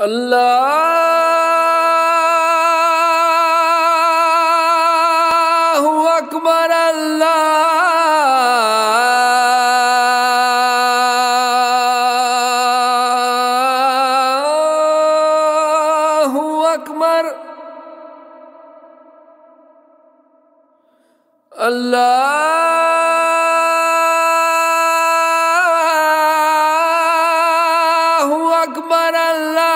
اللہ اکبر اللہ اکبر اللہ اکبر اللہ